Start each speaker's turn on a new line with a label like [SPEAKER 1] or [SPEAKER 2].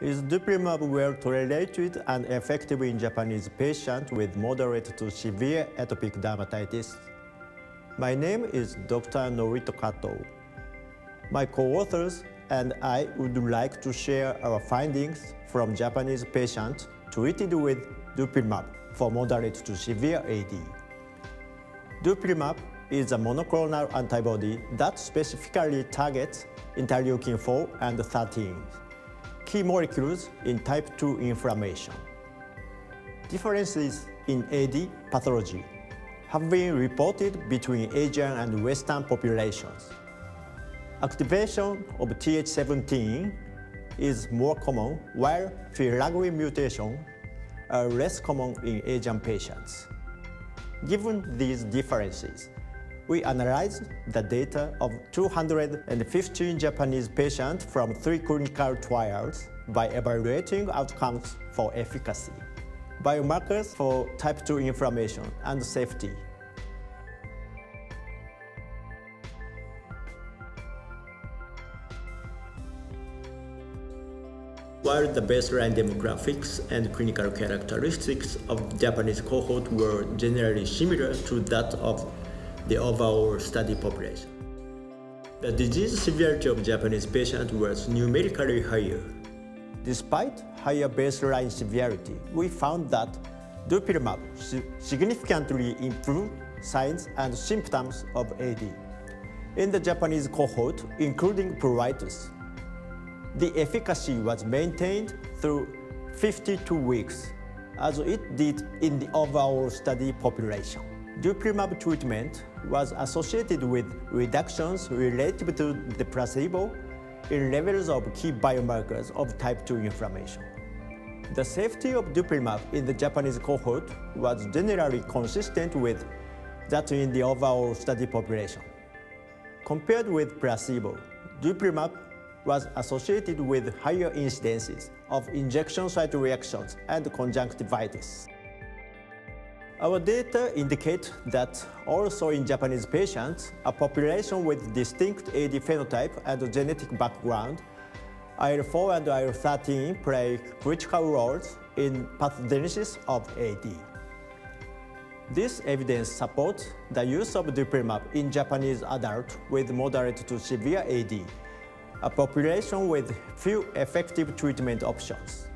[SPEAKER 1] Is dupilumab well tolerated and effective in Japanese patients with moderate to severe atopic dermatitis? My name is Dr. Norito Katoh. My co-authors and I would like to share our findings from Japanese patients treated with dupilumab for moderate to severe AD. Dupilumab is a monoclonal antibody that specifically targets interleukin-4 and 13 key molecules in type 2 inflammation. Differences in AD pathology have been reported between Asian and Western populations. Activation of Th17 is more common, while filaggrin mutation are less common in Asian patients. Given these differences, we analyzed the data of 215 Japanese patients from three clinical trials by evaluating outcomes for efficacy, biomarkers for type 2 inflammation, and safety. While the baseline demographics and clinical characteristics of Japanese cohort were generally similar to that of the overall study population. The disease severity of Japanese patients was numerically higher. Despite higher baseline severity, we found that dupilumab significantly improved signs and symptoms of AD. In the Japanese cohort, including pruritus, the efficacy was maintained through 52 weeks, as it did in the overall study population. Dupilumab treatment was associated with reductions relative to the placebo in levels of key biomarkers of type 2 inflammation. The safety of dupilumab in the Japanese cohort was generally consistent with that in the overall study population. Compared with placebo, dupilumab was associated with higher incidences of injection site reactions and conjunctivitis. Our data indicate that also in Japanese patients, a population with distinct AD phenotype and genetic background, IL-4 and IL-13 play critical roles in pathogenesis of AD. This evidence supports the use of dupilumab in Japanese adults with moderate to severe AD, a population with few effective treatment options.